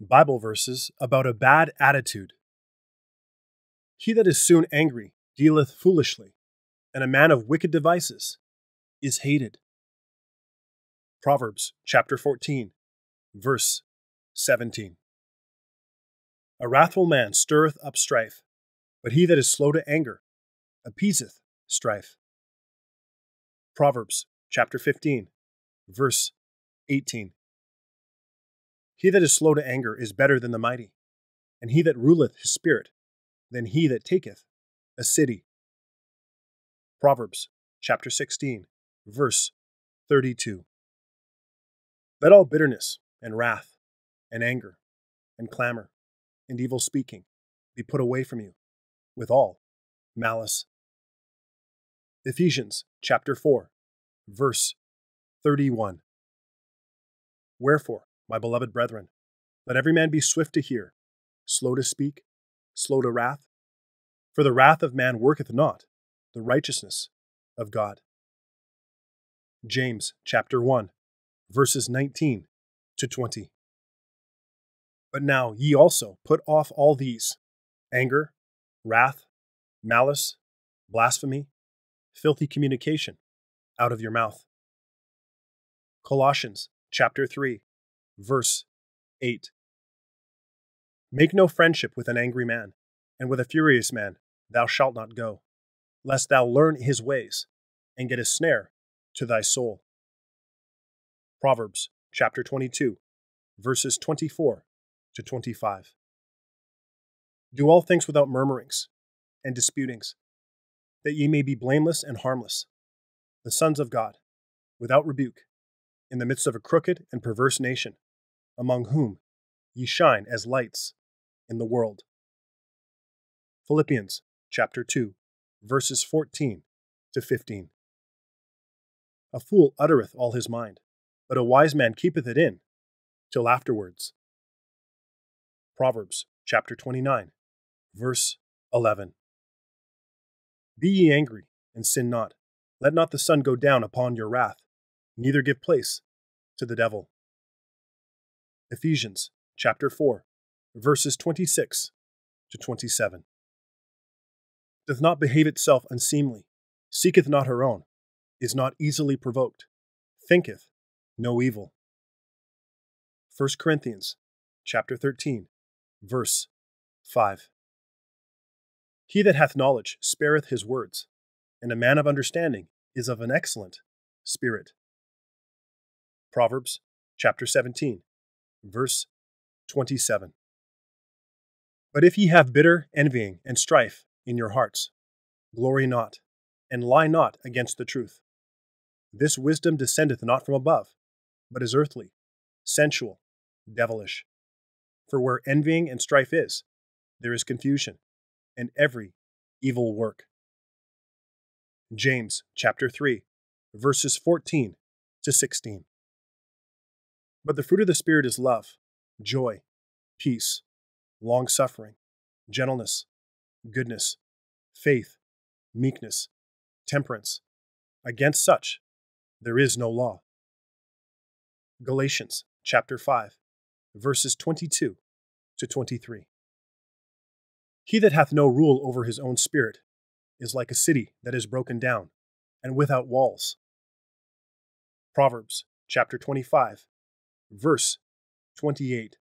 Bible verses about a bad attitude. He that is soon angry dealeth foolishly, and a man of wicked devices is hated. Proverbs chapter 14, verse 17. A wrathful man stirreth up strife, but he that is slow to anger appeaseth strife. Proverbs chapter 15, verse 18. He that is slow to anger is better than the mighty, and he that ruleth his spirit than he that taketh a city. Proverbs chapter 16, verse 32. Let all bitterness and wrath and anger and clamor and evil speaking be put away from you, with all malice. Ephesians chapter 4, verse 31. Wherefore, my beloved brethren, let every man be swift to hear, slow to speak, slow to wrath. For the wrath of man worketh not the righteousness of God. James chapter 1, verses 19 to 20. But now ye also put off all these anger, wrath, malice, blasphemy, filthy communication out of your mouth. Colossians chapter 3, verse 8. Make no friendship with an angry man, and with a furious man thou shalt not go, lest thou learn his ways, and get a snare to thy soul. Proverbs chapter 22, verses 24 to 25. Do all things without murmurings and disputings, that ye may be blameless and harmless, the sons of God, without rebuke, in the midst of a crooked and perverse nation among whom ye shine as lights in the world. Philippians chapter 2, verses 14 to 15. A fool uttereth all his mind, but a wise man keepeth it in till afterwards. Proverbs chapter 29, verse 11. Be ye angry, and sin not. Let not the sun go down upon your wrath, neither give place to the devil. Ephesians chapter 4, verses 26 to 27. Doth not behave itself unseemly, seeketh not her own, is not easily provoked, thinketh no evil. 1 Corinthians chapter 13, verse 5. He that hath knowledge spareth his words, and a man of understanding is of an excellent spirit. Proverbs chapter 17, verse 27. But if ye have bitter envying and strife in your hearts, glory not, and lie not against the truth. This wisdom descendeth not from above, but is earthly, sensual, devilish. For where envying and strife is, there is confusion, and every evil work. James chapter 3, verses 14 to 16. But the fruit of the Spirit is love, joy, peace, long suffering, gentleness, goodness, faith, meekness, temperance. Against such there is no law. Galatians chapter 5, verses 22 to 23. He that hath no rule over his own spirit is like a city that is broken down and without walls. Proverbs chapter 25, verse 28.